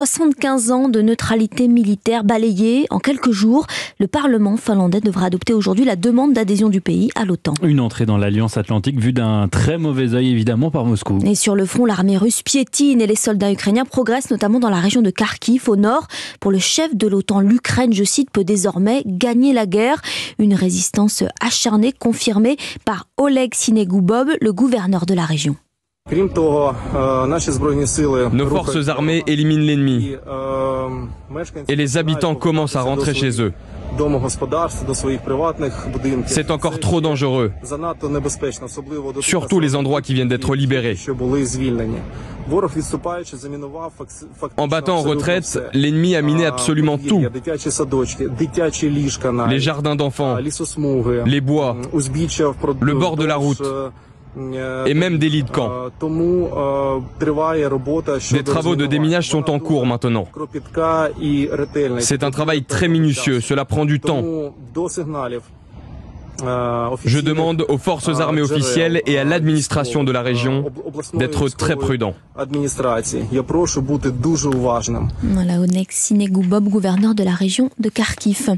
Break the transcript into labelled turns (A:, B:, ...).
A: 75 ans de neutralité militaire balayée en quelques jours. Le Parlement finlandais devra adopter aujourd'hui la demande d'adhésion du pays à l'OTAN.
B: Une entrée dans l'Alliance Atlantique vue d'un très mauvais œil évidemment par Moscou.
A: Et sur le front, l'armée russe piétine et les soldats ukrainiens progressent notamment dans la région de Kharkiv au nord. Pour le chef de l'OTAN, l'Ukraine, je cite, peut désormais gagner la guerre. Une résistance acharnée confirmée par Oleg Sinegoubov, le gouverneur de la région.
C: Nos forces armées éliminent l'ennemi. Et les habitants commencent à rentrer chez eux. C'est encore trop dangereux, surtout les endroits qui viennent d'être libérés. En battant en retraite, l'ennemi a miné absolument tout. Les jardins d'enfants, les bois, le bord de la route et même des lits de camp. Des travaux de déminage sont en cours maintenant. C'est un travail très minutieux, cela prend du temps. Je demande aux forces armées officielles et à l'administration de la région d'être très prudents.
A: Voilà, Onek gouverneur de la région de Kharkiv.